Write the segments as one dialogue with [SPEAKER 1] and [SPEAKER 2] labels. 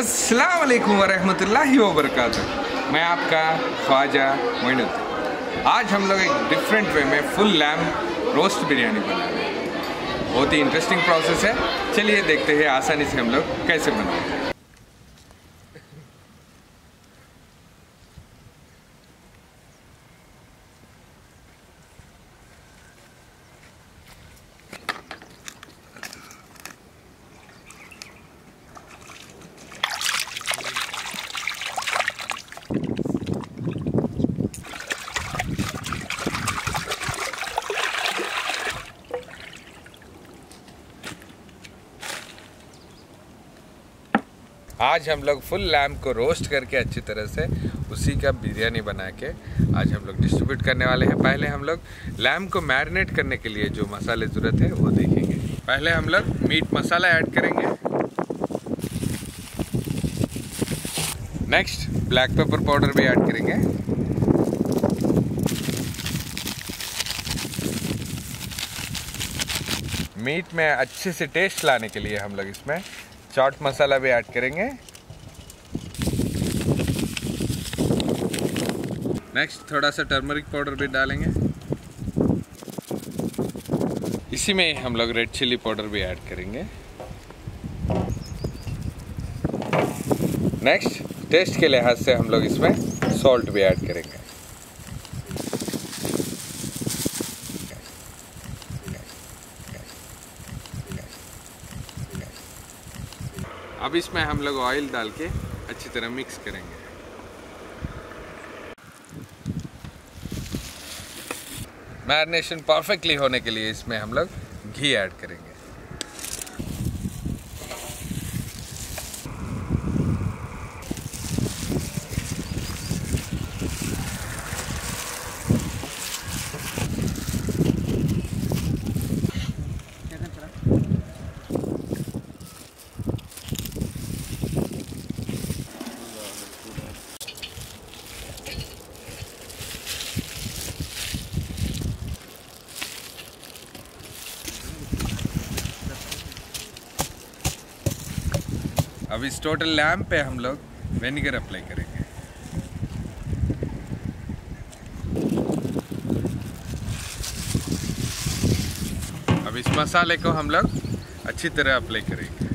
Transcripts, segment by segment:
[SPEAKER 1] असलकम वरहमतुल्लाहि वबरक मैं आपका ख्वाजा मोइनुद्दीन। आज हम लोग एक डिफरेंट वे में फुल लैम रोस्ट बिरयानी बना रहे हैं। बहुत ही इंटरेस्टिंग प्रोसेस है। चलिए देखते हैं आसानी से हम लोग कैसे बनाते आज हम लोग फुल लैम्प को रोस्ट करके अच्छी तरह से उसी का बिरयानी बना के आज हम लोग डिस्ट्रीब्यूट करने वाले हैं। पहले हम लोग लैम्प को मैरिनेट करने के लिए जो मसाले ज़रूरत है, वो देखेंगे। पहले हम लोग मीट मसाला ऐड करेंगे। नेक्स्ट ब्लैक पेपर पाउडर भी ऐड करेंगे। मीट में अच्छे से टेस्ट लाने के लिए हम लोग इसमें चाट मसाला भी ऐड करेंगे। नेक्स्ट थोड़ा सा टर्मरिक पाउडर भी डालेंगे। इसी में हम लोग रेड चिली पाउडर भी ऐड करेंगे। नेक्स्ट टेस्ट के लिहाज से हम लोग इसमें सॉल्ट भी ऐड करेंगे। अब इसमें हम लोग ऑयल डाल के अच्छी तरह मिक्स करेंगे। मैरिनेशन परफेक्टली होने के लिए इसमें हम लोग घी ऐड करेंगे। अब इस टोटल लैम्प पे हम लोग वेनेगर अप्लाई करेंगे। अब इस मसाले को हम लोग अच्छी तरह अप्लाई करेंगे।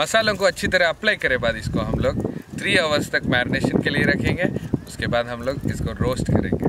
[SPEAKER 1] मसालों को अच्छी तरह अप्लाई करे बाद इसको हम लोग थ्री आवर्स तक मैरिनेशन के लिए रखेंगे। उसके बाद हम लोग इसको रोस्ट करेंगे।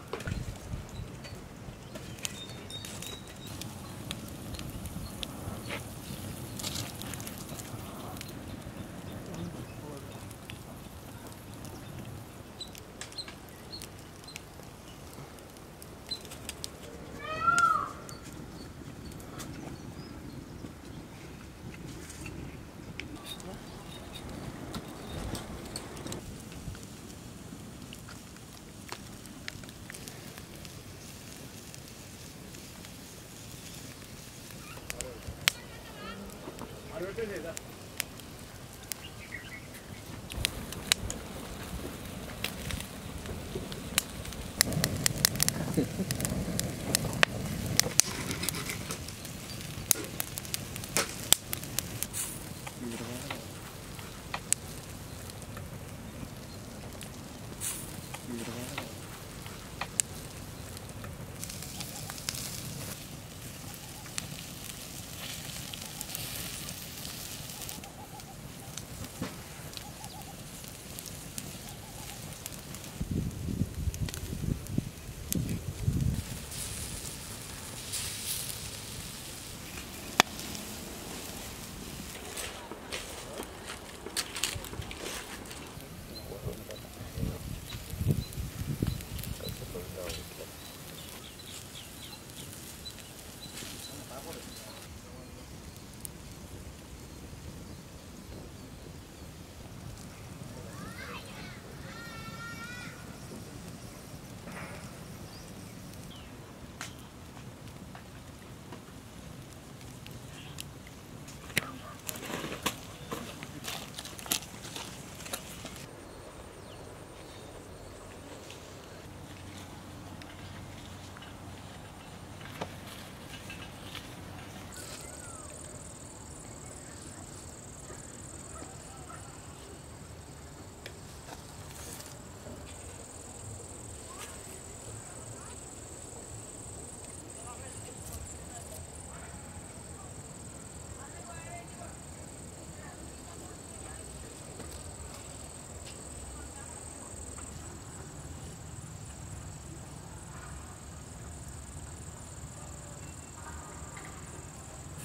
[SPEAKER 1] Thank you.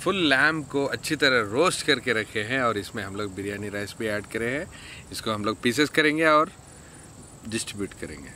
[SPEAKER 1] फुल लैम को अच्छी तरह रोस्ट करके रखे हैं और इसमें हम लोग बिरयानी राइस भी ऐड करे हैं। इसको हम लोग पीसेस करेंगे और डिस्ट्रीब्यूट करेंगे।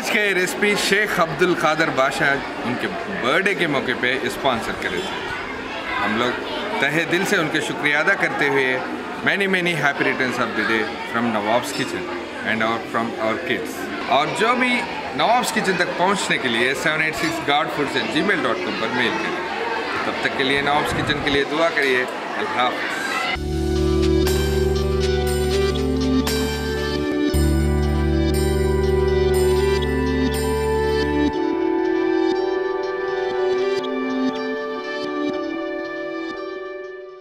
[SPEAKER 1] आज का रेसिपी शेख अब्दुल कादर बादशाह उनके बर्थडे के मौके पे स्पॉन्सर करे थे। हम लोग तहे दिल से उनके शुक्रिया अदा करते हुए many many happy returns of the day from Nawabs kitchen and और फ्रॉम आवर किड्स और जो भी नवाब्स किचन तक पहुँचने के लिए seven eight six guard food से जी मेल डॉट कॉम पर मेल करें। तब तक के लिए नवाब्स किचन के लिए दुआ करिए। अल्लाह हाफ़िज़।